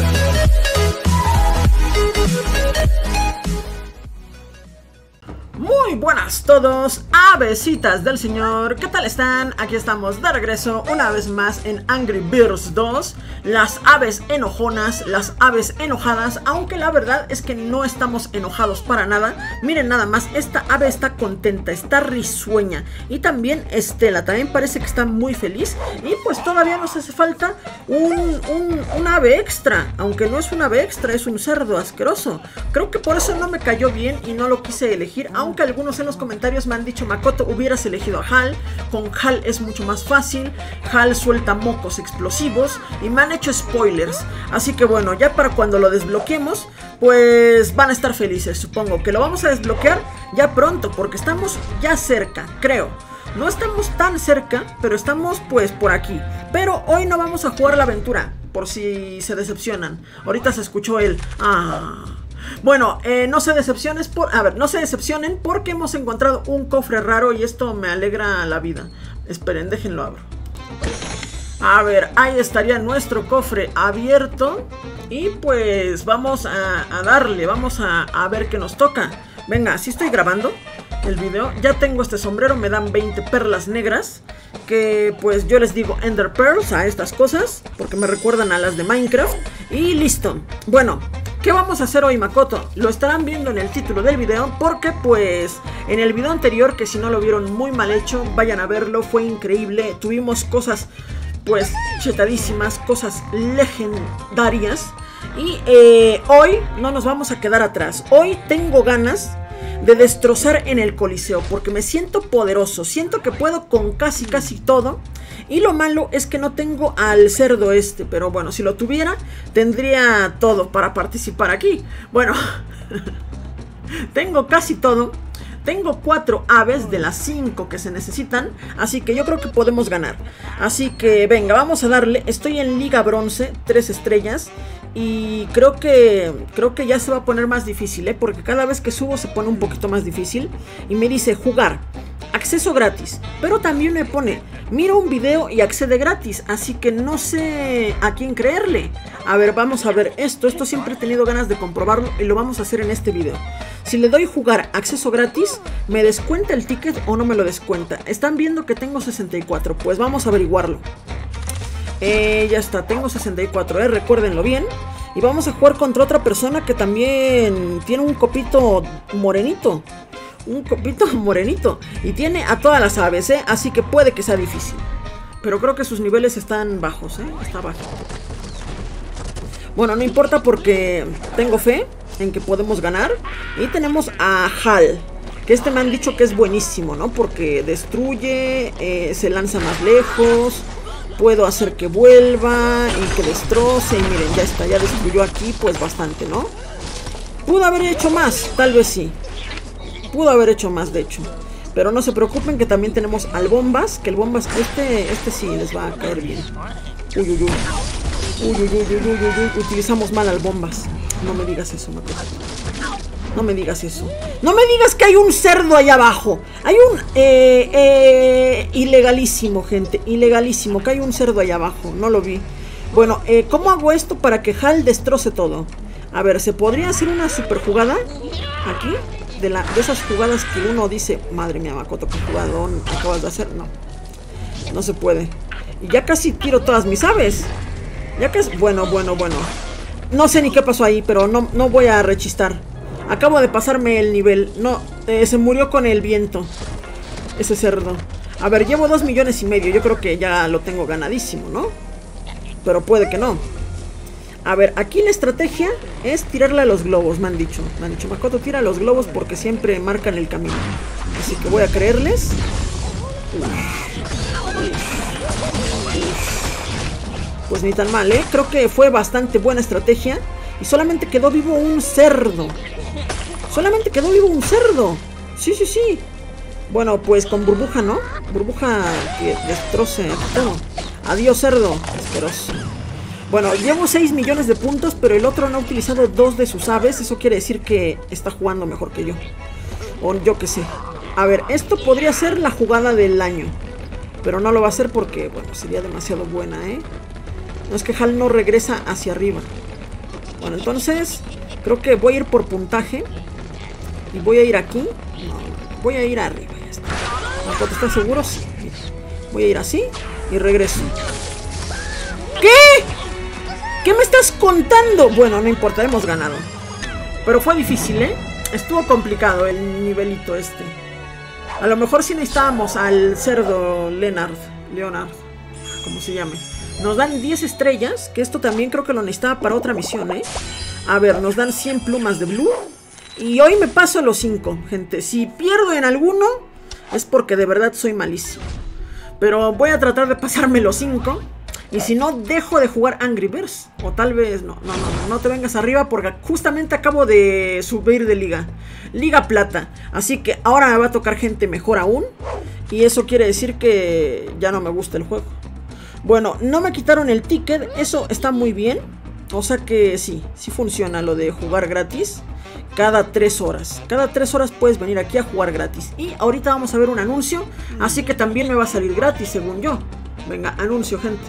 Muy todos, avesitas del señor, ¿qué tal están? Aquí estamos de regreso una vez más en Angry Birds 2 Las aves enojonas, las aves enojadas, aunque la verdad es que no estamos enojados para nada. Miren nada más, esta ave está contenta, está risueña. Y también Estela, también parece que está muy feliz. Y pues todavía nos hace falta un, un, ave extra. Aunque no es un ave extra, es un cerdo asqueroso. Creo que por eso no me cayó bien y no lo quise elegir aunque algunos en los comentarios me han dicho, Makoto, hubieras elegido a Hal, con Hal es mucho más fácil, Hal suelta mocos explosivos y me han hecho spoilers. Así que bueno, ya para cuando lo desbloqueemos, pues van a estar felices, supongo que lo vamos a desbloquear ya pronto, porque estamos ya cerca, creo. No estamos tan cerca, pero estamos pues por aquí. Pero hoy no vamos a jugar la aventura, por si se decepcionan. Ahorita se escuchó el... Ah... Bueno, eh, no se decepcionen por, a ver, no se decepcionen porque hemos encontrado un cofre raro y esto me alegra la vida. Esperen, déjenlo abro. A ver, ahí estaría nuestro cofre abierto y pues vamos a, darle, vamos a, ver qué nos toca. Venga, si estoy grabando el video, ya tengo este sombrero, me dan 20 perlas negras que pues yo les digo Ender Pearls a estas cosas porque me recuerdan a las de Minecraft y listo. Bueno, ¿Qué vamos a hacer hoy, Makoto? Lo estarán viendo en el título del video porque pues en el video anterior, que si no lo vieron muy mal hecho, vayan a verlo, fue increíble. Tuvimos cosas pues chetadísimas, cosas legendarias. Y eh, hoy no nos vamos a quedar atrás. Hoy tengo ganas de destrozar en el coliseo porque me siento poderoso. Siento que puedo con casi casi todo. Y lo malo es que no tengo al cerdo este, pero bueno, si lo tuviera, tendría todo para participar aquí. Bueno, tengo casi todo. Tengo cuatro aves de las cinco que se necesitan, así que yo creo que podemos ganar. Así que venga, vamos a darle. Estoy en Liga Bronce, tres estrellas. Y creo que, creo que ya se va a poner más difícil, ¿eh? porque cada vez que subo se pone un poquito más difícil. Y me dice jugar, acceso gratis. Pero también me pone, mira un video y accede gratis. Así que no sé a quién creerle. A ver, vamos a ver esto. Esto siempre he tenido ganas de comprobarlo y lo vamos a hacer en este video. Si le doy jugar acceso gratis, ¿me descuenta el ticket o no me lo descuenta? Están viendo que tengo 64, pues vamos a averiguarlo. Eh, ya está, tengo 64, eh, recuérdenlo bien. Y vamos a jugar contra otra persona que también tiene un copito morenito. Un copito morenito. Y tiene a todas las aves, ¿eh? Así que puede que sea difícil. Pero creo que sus niveles están bajos, ¿eh? Está bajo. Bueno, no importa porque tengo fe en que podemos ganar. Y tenemos a Hal. Que este me han dicho que es buenísimo, ¿no? Porque destruye, eh, se lanza más lejos puedo hacer que vuelva y que destroce. Y miren, ya está, ya destruyó aquí pues bastante, ¿no? Pudo haber hecho más, tal vez sí. Pudo haber hecho más, de hecho. Pero no se preocupen que también tenemos al bombas, que el bombas, este, este sí les va a caer bien. Uy, uy, uy. Uy, uy, uy, uy, uy, uy, Utilizamos mal al bombas. No me digas eso, Mato. No me digas eso. No me digas que hay un cerdo allá abajo. Hay un... Eh, eh, ilegalísimo, gente. Ilegalísimo. Que hay un cerdo allá abajo. No lo vi. Bueno, eh, ¿cómo hago esto para que Hal destroce todo? A ver, ¿se podría hacer una super jugada? Aquí. De, de esas jugadas que uno dice, madre mía, Makoto, ¿qué jugadón acabas de hacer? No. No se puede. Y ya casi tiro todas mis aves. Ya que es... Bueno, bueno, bueno. No sé ni qué pasó ahí, pero no, no voy a rechistar. Acabo de pasarme el nivel. No, eh, se murió con el viento. Ese cerdo. A ver, llevo dos millones y medio. Yo creo que ya lo tengo ganadísimo, ¿no? Pero puede que no. A ver, aquí la estrategia es tirarle a los globos, me han dicho. Me han dicho, Makoto, tira a los globos porque siempre marcan el camino. Así que voy a creerles. Pues ni tan mal, ¿eh? Creo que fue bastante buena estrategia. Y solamente quedó vivo un cerdo. Solamente quedó vivo un cerdo. Sí, sí, sí. Bueno, pues con burbuja, ¿no? Burbuja que destroce. Adiós, cerdo. Asqueroso. Bueno, llevo 6 millones de puntos, pero el otro no ha utilizado dos de sus aves. Eso quiere decir que está jugando mejor que yo. O yo qué sé. A ver, esto podría ser la jugada del año. Pero no lo va a hacer porque, bueno, sería demasiado buena, ¿eh? No es que Hal no regresa hacia arriba. Bueno, entonces creo que voy a ir por puntaje. Voy a ir aquí. Voy a ir arriba. Ya está. Makoto, ¿estás seguro? Sí. Voy a ir así y regreso. ¿Qué? ¿Qué me estás contando? Bueno, no importa, hemos ganado. Pero fue difícil, ¿eh? Estuvo complicado el nivelito este. A lo mejor si necesitábamos al cerdo Leonard. Leonard, como se llame. Nos dan 10 estrellas, que esto también creo que lo necesitaba para otra misión, ¿eh? A ver, nos dan 100 plumas de blue. Y hoy me paso los 5, gente. Si pierdo en alguno, es porque de verdad soy malísimo. Pero voy a tratar de pasarme los 5. Y si no, dejo de jugar Angry Birds. O tal vez, no, no, no, no te vengas arriba porque justamente acabo de subir de liga. Liga Plata. Así que ahora me va a tocar gente mejor aún. Y eso quiere decir que ya no me gusta el juego. Bueno, no me quitaron el ticket, eso está muy bien. O sea que sí, sí funciona lo de jugar gratis. Cada 3 horas. Cada 3 horas puedes venir aquí a jugar gratis. Y ahorita vamos a ver un anuncio. Así que también me va a salir gratis, según yo. Venga, anuncio, gente.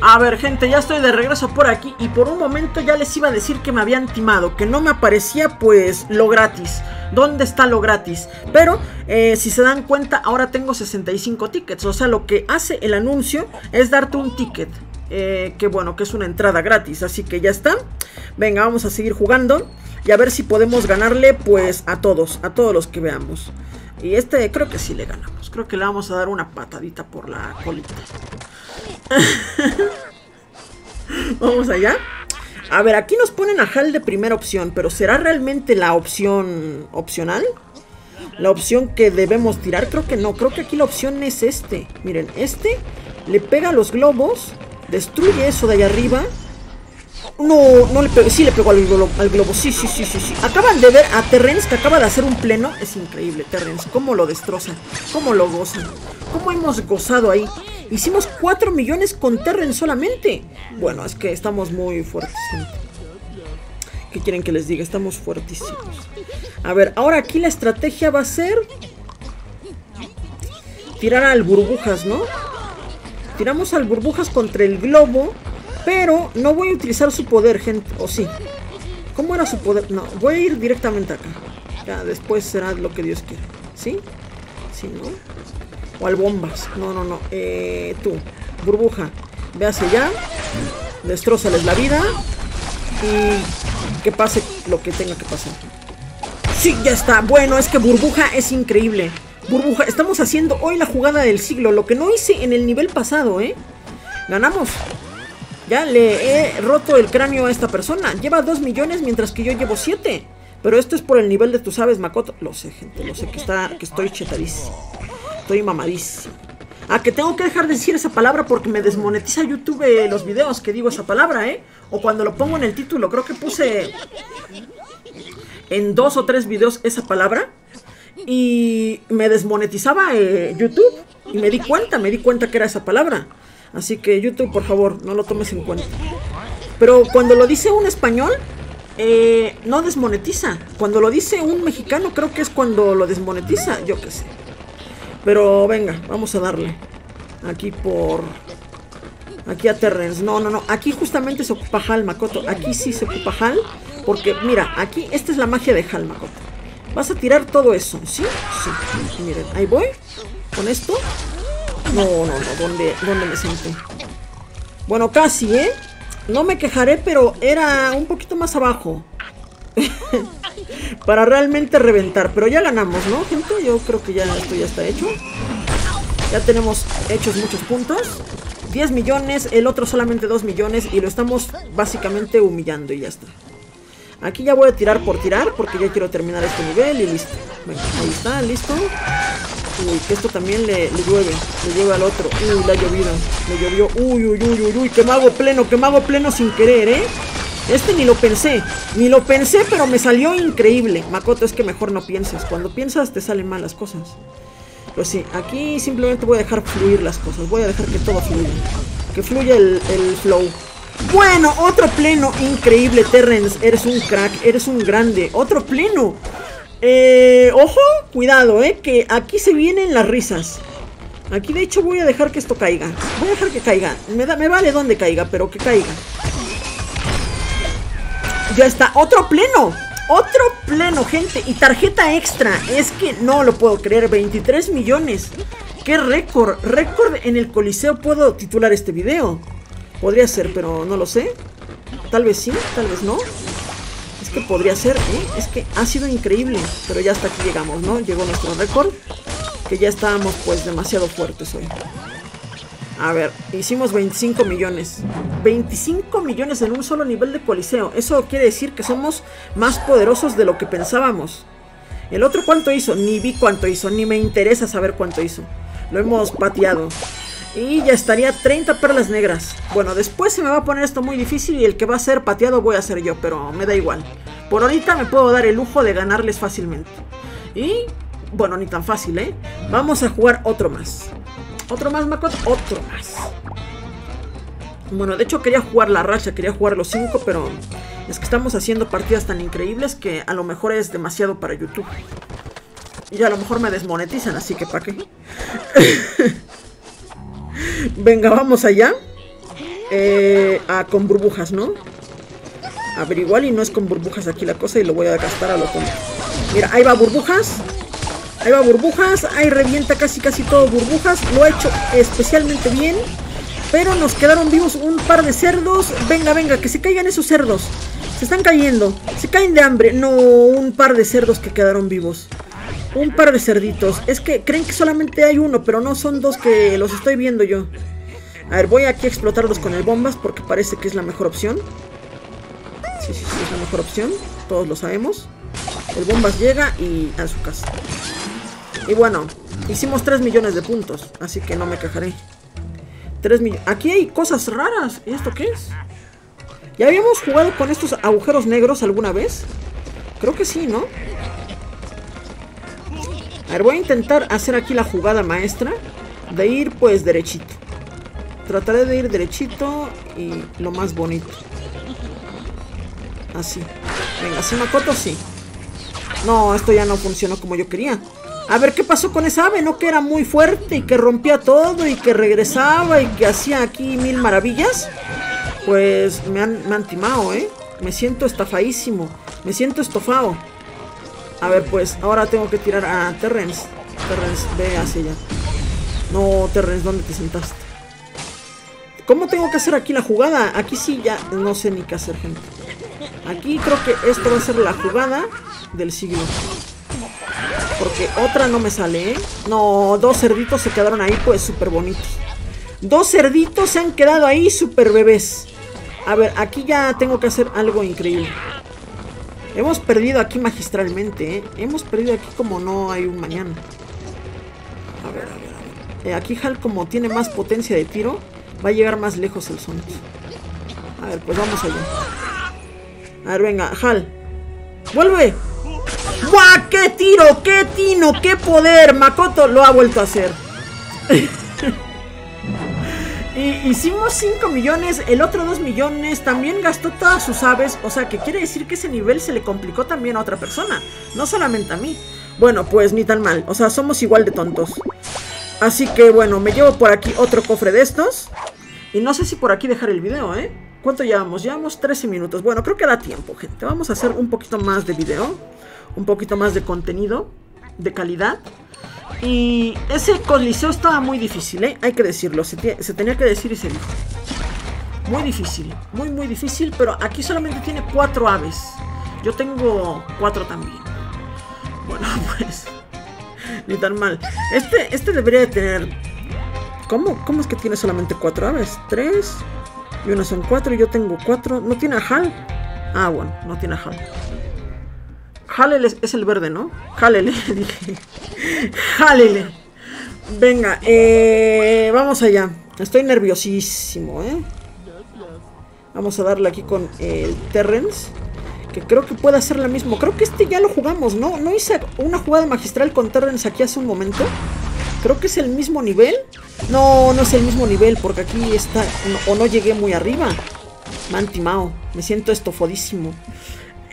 A ver, gente, ya estoy de regreso por aquí y por un momento ya les iba a decir que me habían timado, que no me aparecía pues lo gratis. ¿Dónde está lo gratis? Pero eh, si se dan cuenta, ahora tengo 65 tickets. O sea, lo que hace el anuncio es darte un ticket. Eh, que bueno, que es una entrada gratis. Así que ya está. Venga, vamos a seguir jugando. Y a ver si podemos ganarle pues a todos, a todos los que veamos. Y este creo que sí le ganamos. Creo que le vamos a dar una patadita por la colita. Vamos allá. A ver, aquí nos ponen a Hal de primera opción, pero ¿será realmente la opción opcional? La opción que debemos tirar, creo que no, creo que aquí la opción es este. Miren, este le pega los globos, destruye eso de allá arriba. No, no le pegó, sí le pegó al globo, al globo, sí, sí, sí, sí, sí. Acaban de ver a Terrence que acaba de hacer un pleno. Es increíble, Terrence, cómo lo destrozan, cómo lo gozan, cómo hemos gozado ahí. Hicimos 4 millones con Terren solamente. Bueno, es que estamos muy fuertes. ¿Qué quieren que les diga? Estamos fuertísimos. A ver, ahora aquí la estrategia va a ser... Tirar al burbujas, ¿no? Tiramos al burbujas contra el globo. Pero no voy a utilizar su poder, gente. ¿O sí? ¿Cómo era su poder? No, voy a ir directamente acá. Ya, después será lo que Dios quiera. ¿Sí? Sí, ¿no? O al bombas. No, no, no. Eh, tú, burbuja. Ve hacia allá. Destrozales la vida. Y que pase lo que tenga que pasar. Sí, ya está. Bueno, es que burbuja es increíble. Burbuja, estamos haciendo hoy la jugada del siglo. Lo que no hice en el nivel pasado, ¿eh? Ganamos. Ya le he roto el cráneo a esta persona. Lleva 2 millones mientras que yo llevo 7. Pero esto es por el nivel de tus aves, Makoto. Lo sé, gente. Lo sé que, está, que estoy chetadísimo. Estoy mamadísimo. Ah, que tengo que dejar de decir esa palabra porque me desmonetiza YouTube los videos que digo esa palabra, ¿eh? O cuando lo pongo en el título. Creo que puse en dos o tres videos esa palabra. Y me desmonetizaba eh, YouTube. Y me di cuenta, me di cuenta que era esa palabra. Así que YouTube, por favor, no lo tomes en cuenta. Pero cuando lo dice un español, eh, no desmonetiza. Cuando lo dice un mexicano, creo que es cuando lo desmonetiza. Yo qué sé. Pero venga, vamos a darle. Aquí por... Aquí a Terrence. No, no, no. Aquí justamente se ocupa Hal, Makoto. Aquí sí se ocupa Hal. Porque, mira, aquí esta es la magia de Hal, Makoto. Vas a tirar todo eso, ¿sí? Sí. Miren, ahí voy. Con esto. No, no, no. ¿Dónde, dónde me senté? Bueno, casi, ¿eh? No me quejaré, pero era un poquito más abajo. para realmente reventar. Pero ya ganamos, ¿no, gente? Yo creo que ya esto ya está hecho. Ya tenemos hechos muchos puntos. 10 millones, el otro solamente 2 millones y lo estamos básicamente humillando y ya está. Aquí ya voy a tirar por tirar porque ya quiero terminar este nivel y listo. ahí está, listo. Uy, que esto también le, llueve, le llueve al otro. Uy, la llovido, le llovió. Uy, uy, uy, uy, uy, que mago pleno, que mago pleno sin querer, ¿eh? Este ni lo pensé, ni lo pensé, pero me salió increíble. Makoto, es que mejor no pienses. Cuando piensas te salen mal las cosas. Pues sí, aquí simplemente voy a dejar fluir las cosas. Voy a dejar que todo fluya. Que fluya el, flow. Bueno, otro pleno increíble, Terrence. Eres un crack, eres un grande. Otro pleno. Eh, ojo, cuidado, eh, que aquí se vienen las risas. Aquí de hecho voy a dejar que esto caiga. Voy a dejar que caiga. Me, da, me vale donde caiga, pero que caiga. Ya está, otro pleno. Otro pleno, gente. Y tarjeta extra. Es que no lo puedo creer. 23 millones. ¡Qué récord! Récord en el Coliseo. Puedo titular este video. Podría ser, pero no lo sé. Tal vez sí, tal vez no. Es que podría ser, ¿eh? Es que ha sido increíble. Pero ya hasta aquí llegamos, ¿no? Llegó nuestro récord. Que ya estábamos pues demasiado fuertes hoy. A ver, hicimos 25 millones. 25 millones en un solo nivel de coliseo. Eso quiere decir que somos más poderosos de lo que pensábamos. El otro cuánto hizo, ni vi cuánto hizo, ni me interesa saber cuánto hizo. Lo hemos pateado. Y ya estaría 30 perlas negras. Bueno, después se me va a poner esto muy difícil y el que va a ser pateado voy a ser yo, pero me da igual. Por ahorita me puedo dar el lujo de ganarles fácilmente. Y, bueno, ni tan fácil, ¿eh? Vamos a jugar otro más. Otro más, Makoto. Otro más. Bueno, de hecho quería jugar la racha, quería jugar los 5, pero es que estamos haciendo partidas tan increíbles que a lo mejor es demasiado para YouTube. Y a lo mejor me desmonetizan, así que ¿para qué? Venga, vamos allá. Eh, con burbujas, ¿no? A ver, igual y no es con burbujas aquí la cosa y lo voy a gastar a lo tonto. Mira, ahí va burbujas. Ahí va burbujas, ahí revienta casi casi todo burbujas. Lo ha hecho especialmente bien. Pero nos quedaron vivos un par de cerdos. Venga, venga, que se caigan esos cerdos. Se están cayendo. Se caen de hambre. No, un par de cerdos que quedaron vivos. Un par de cerditos. Es que creen que solamente hay uno, pero no son dos que los estoy viendo yo. A ver, voy aquí a explotarlos con el bombas porque parece que es la mejor opción. Sí, sí, sí, es la mejor opción. Todos lo sabemos. El bombas llega y a su casa. Y bueno, hicimos 3 millones de puntos, así que no me quejaré. 3 millones. Aquí hay cosas raras. ¿Y esto qué es? ¿Ya habíamos jugado con estos agujeros negros alguna vez? Creo que sí, ¿no? A ver, voy a intentar hacer aquí la jugada maestra de ir pues derechito. Trataré de ir derechito y lo más bonito. Así. Venga, si Makoto, sí. No, esto ya no funcionó como yo quería. A ver qué pasó con esa ave, ¿no? Que era muy fuerte y que rompía todo y que regresaba y que hacía aquí mil maravillas. Pues me han, me han timado, ¿eh? Me siento estafadísimo. Me siento estofado. A ver, pues ahora tengo que tirar a Terrence. Terrence, ve hacia allá. No, Terrence, ¿dónde te sentaste? ¿Cómo tengo que hacer aquí la jugada? Aquí sí ya no sé ni qué hacer, gente. Aquí creo que esto va a ser la jugada del siglo. Porque otra no me sale, ¿eh? No, dos cerditos se quedaron ahí, pues súper bonitos. Dos cerditos se han quedado ahí, súper bebés. A ver, aquí ya tengo que hacer algo increíble. Hemos perdido aquí magistralmente, ¿eh? Hemos perdido aquí como no hay un mañana. A ver, a ver, a ver. Eh, aquí Hal como tiene más potencia de tiro, va a llegar más lejos el Sonic. A ver, pues vamos allá. A ver, venga, Hal. ¡Vuelve! ¡Buah! ¡Qué tiro! ¡Qué tino! ¡Qué poder! Makoto lo ha vuelto a hacer. Y hicimos 5 millones, el otro 2 millones, también gastó todas sus aves, o sea que quiere decir que ese nivel se le complicó también a otra persona, no solamente a mí. Bueno, pues ni tan mal, o sea, somos igual de tontos. Así que bueno, me llevo por aquí otro cofre de estos. Y no sé si por aquí dejar el video, ¿eh? ¿Cuánto llevamos? Llevamos 13 minutos. Bueno, creo que da tiempo, gente. Vamos a hacer un poquito más de video un poquito más de contenido, de calidad. Y ese coliseo estaba muy difícil, ¿eh? hay que decirlo, se, tenía que decir y se dijo. Muy difícil, muy muy difícil, pero aquí solamente tiene cuatro aves. Yo tengo cuatro también. Bueno, pues, ni tan mal. Este, este debería de tener... ¿Cómo? ¿Cómo es que tiene solamente cuatro aves? Tres, y una son cuatro, y yo tengo cuatro. ¿No tiene a Hal? Ah, bueno, no tiene a Hal. Jalele es el verde, ¿no? Jalele, dije. Jalele. Venga, eh, vamos allá. Estoy nerviosísimo, ¿eh? Vamos a darle aquí con el Terrence. Que creo que puede hacer lo mismo. Creo que este ya lo jugamos, ¿no? ¿No hice una jugada magistral con Terrence aquí hace un momento? Creo que es el mismo nivel. No, no es el mismo nivel porque aquí está... o no llegué muy arriba. Timado. Me siento estofodísimo.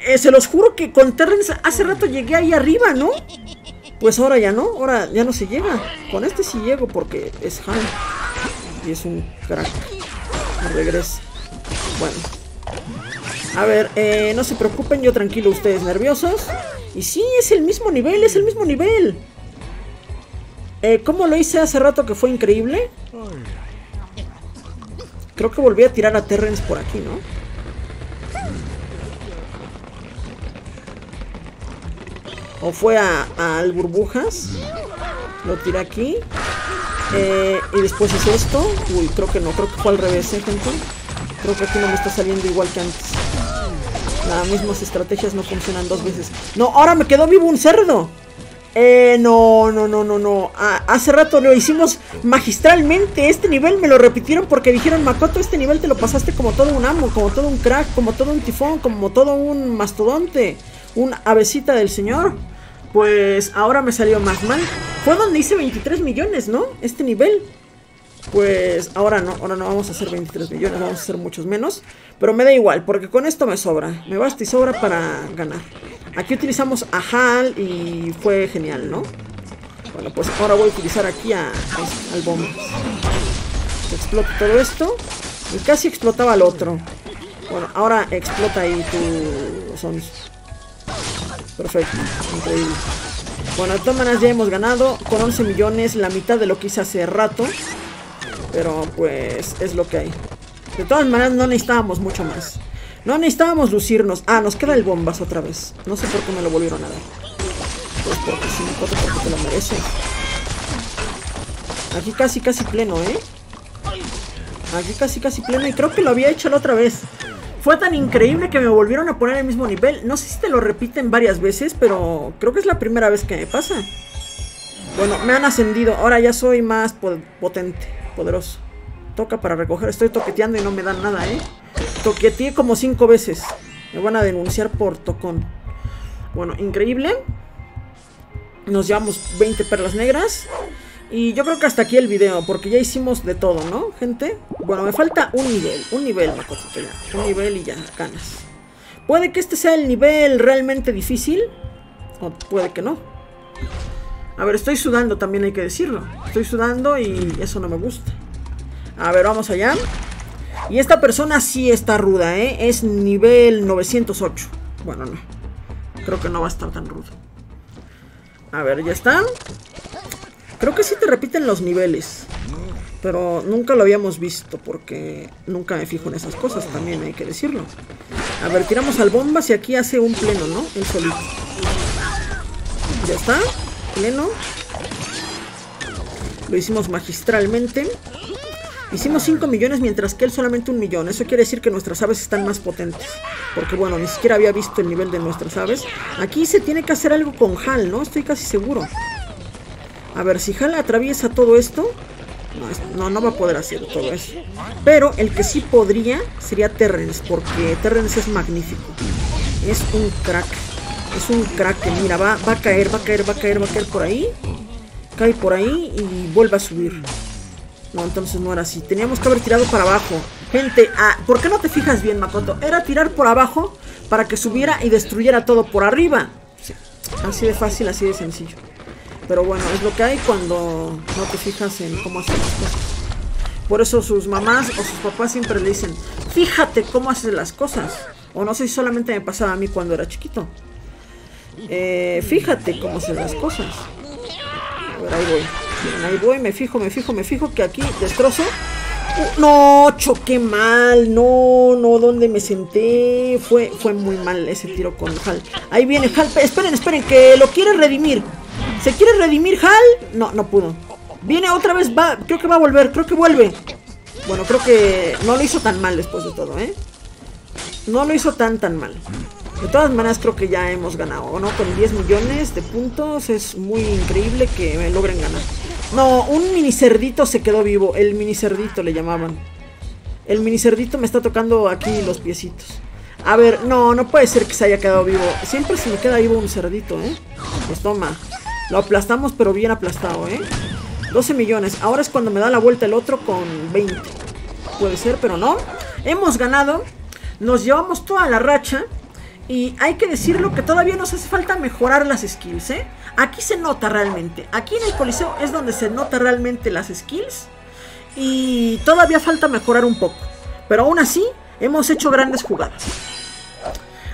Eh, se los juro que con Terrence hace rato llegué ahí arriba, ¿no? Pues ahora ya no, ahora ya no se llega. Con este sí llego porque es Han. Y es un crack. Me regresa. Bueno. A ver, eh, no se preocupen, yo tranquilo, ustedes nerviosos. Y sí, es el mismo nivel, es el mismo nivel. Eh, ¿Cómo lo hice hace rato que fue increíble? Creo que volví a tirar a Terrence por aquí, ¿no? O fue a, al burbujas. Lo tiré aquí. Eh, y después hice esto. Uy, creo que no, creo que fue al revés, ¿eh, gente? Creo que aquí no me está saliendo igual que antes. Las mismas estrategias no funcionan dos veces. No, ahora me quedó vivo un cerdo. Eh, no, no, no, no, no. Ah, hace rato lo hicimos magistralmente. Este nivel me lo repitieron porque dijeron, Makoto, este nivel te lo pasaste como todo un amo, como todo un crack, como todo un tifón, como todo un mastodonte. Un avecita del señor. Pues ahora me salió más mal. Fue donde hice 23 millones, ¿no? Este nivel. Pues ahora no, ahora no vamos a hacer 23 millones, vamos a hacer muchos menos. Pero me da igual, porque con esto me sobra. Me basta y sobra para ganar. Aquí utilizamos a HAL y fue genial, ¿no? Bueno, pues ahora voy a utilizar aquí a, al bomba. Explota todo esto. Y casi explotaba al otro. Bueno, ahora explota ahí tu Sons. Perfecto, increíble. Bueno, de todas maneras ya hemos ganado con 11 millones, la mitad de lo que hice hace rato. Pero pues es lo que hay. De todas maneras no necesitábamos mucho más. No necesitábamos lucirnos. Ah, nos queda el bombas otra vez. No sé por qué me lo volvieron a dar. Pues porque sí, porque te lo mereces. Aquí casi, casi pleno, ¿eh? Aquí casi, casi pleno. Y creo que lo había hecho la otra vez. Fue tan increíble que me volvieron a poner el mismo nivel. No sé si te lo repiten varias veces, pero creo que es la primera vez que me pasa. Bueno, me han ascendido. Ahora ya soy más potente, poderoso. Toca para recoger. Estoy toqueteando y no me dan nada, ¿eh? Toqueteé como cinco veces. Me van a denunciar por tocón. Bueno, increíble. Nos llevamos 20 perlas negras. Y yo creo que hasta aquí el video, porque ya hicimos de todo, ¿no, gente? Bueno, me falta un nivel, un nivel, ya. Un nivel y ya, ganas. Puede que este sea el nivel realmente difícil, o puede que no. A ver, estoy sudando también hay que decirlo. Estoy sudando y eso no me gusta. A ver, vamos allá. Y esta persona sí está ruda, ¿eh? Es nivel 908. Bueno, no. Creo que no va a estar tan rudo. A ver, ya está. Creo que sí te repiten los niveles. Pero nunca lo habíamos visto porque nunca me fijo en esas cosas, también hay que decirlo. A ver, tiramos al bombas y aquí hace un pleno, ¿no? El solito. Ya está, pleno. Lo hicimos magistralmente. Hicimos 5 millones mientras que él solamente un millón. Eso quiere decir que nuestras aves están más potentes. Porque bueno, ni siquiera había visto el nivel de nuestras aves. Aquí se tiene que hacer algo con HAL, ¿no? Estoy casi seguro. A ver, si Hal atraviesa todo esto... No, no va a poder hacer todo eso. Pero el que sí podría sería Terrence, porque Terrence es magnífico. Es un crack. Es un crack que, mira, va, va a caer, va a caer, va a caer, va a caer por ahí. Cae por ahí y vuelve a subir. No, entonces no era así. Teníamos que haber tirado para abajo. Gente, ah, ¿por qué no te fijas bien, Makoto? Era tirar por abajo para que subiera y destruyera todo por arriba. Así de fácil, así de sencillo. Pero bueno, es lo que hay cuando no te fijas en cómo hacer las cosas. Por eso sus mamás o sus papás siempre le dicen, fíjate cómo haces las cosas. O no sé si solamente me pasaba a mí cuando era chiquito. Eh, fíjate cómo haces las cosas. A ver, ahí voy. ahí voy, me fijo, me fijo, me fijo que aquí destrozo. Uh, no, choqué mal. No, no, ¿dónde me senté? Fue, fue muy mal ese tiro con Hal. Ahí viene Hal. Esperen, esperen, que lo quiere redimir. ¿Se quiere redimir Hal? No, no pudo. Viene otra vez, va, creo que va a volver, creo que vuelve. Bueno, creo que no lo hizo tan mal después de todo, ¿eh? No lo hizo tan, tan mal. De todas maneras creo que ya hemos ganado, ¿no? Con 10 millones de puntos es muy increíble que me logren ganar. No, un mini cerdito se quedó vivo. El mini cerdito le llamaban. El mini cerdito me está tocando aquí los piecitos. A ver, no, no puede ser que se haya quedado vivo. Siempre se me queda vivo un cerdito, ¿eh? Pues toma. Lo aplastamos, pero bien aplastado, ¿eh? 12 millones. Ahora es cuando me da la vuelta el otro con 20. Puede ser, pero no. Hemos ganado. Nos llevamos toda la racha. Y hay que decirlo que todavía nos hace falta mejorar las skills, ¿eh? Aquí se nota realmente. Aquí en el coliseo es donde se nota realmente las skills. Y todavía falta mejorar un poco. Pero aún así, hemos hecho grandes jugadas.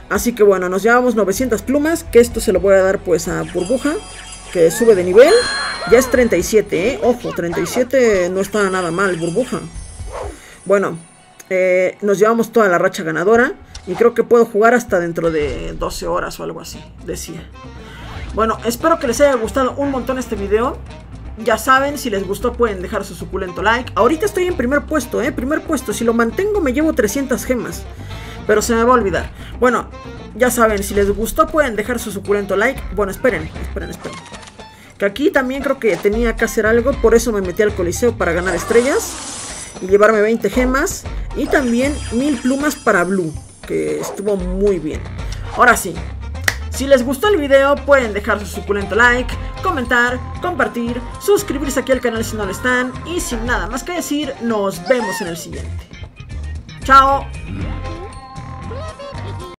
Así que bueno, nos llevamos 900 plumas, que esto se lo voy a dar pues a Burbuja, que sube de nivel. Ya es 37, ¿eh? Ojo, 37 no está nada mal, Burbuja. Bueno, eh, nos llevamos toda la racha ganadora. Y creo que puedo jugar hasta dentro de 12 horas o algo así, decía. Bueno, espero que les haya gustado un montón este video. Ya saben, si les gustó pueden dejar su suculento like. Ahorita estoy en primer puesto, ¿eh? Primer puesto. Si lo mantengo me llevo 300 gemas. Pero se me va a olvidar. Bueno, ya saben, si les gustó pueden dejar su suculento like. Bueno, esperen, esperen, esperen. Que aquí también creo que tenía que hacer algo. Por eso me metí al coliseo para ganar estrellas. Y llevarme 20 gemas. Y también 1000 plumas para Blue que estuvo muy bien. Ahora sí, si les gustó el video pueden dejar su suculento like, comentar, compartir, suscribirse aquí al canal si no lo están y sin nada más que decir, nos vemos en el siguiente. Chao.